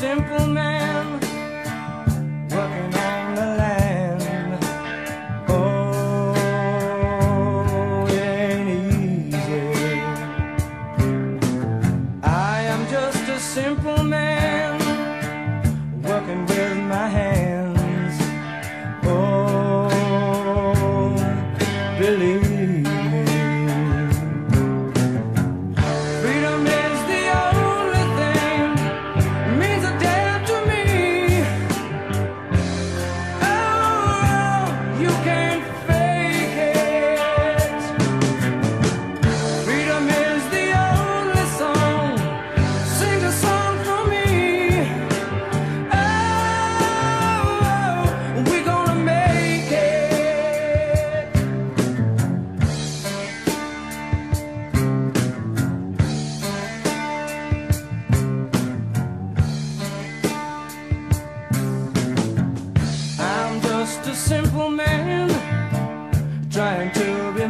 simple man working on the land. Oh, it ain't easy. I am just a simple man simple man trying to be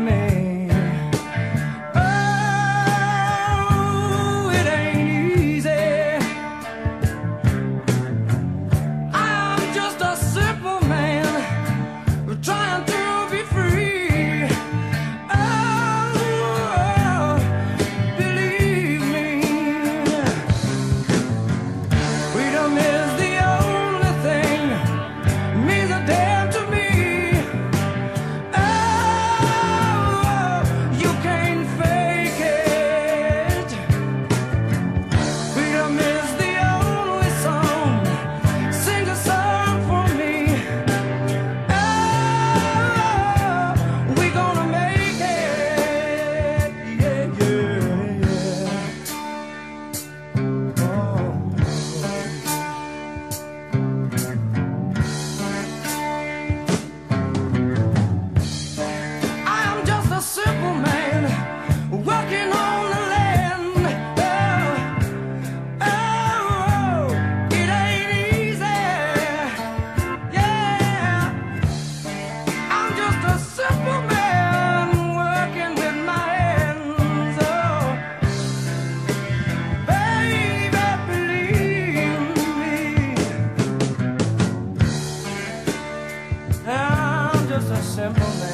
simple name.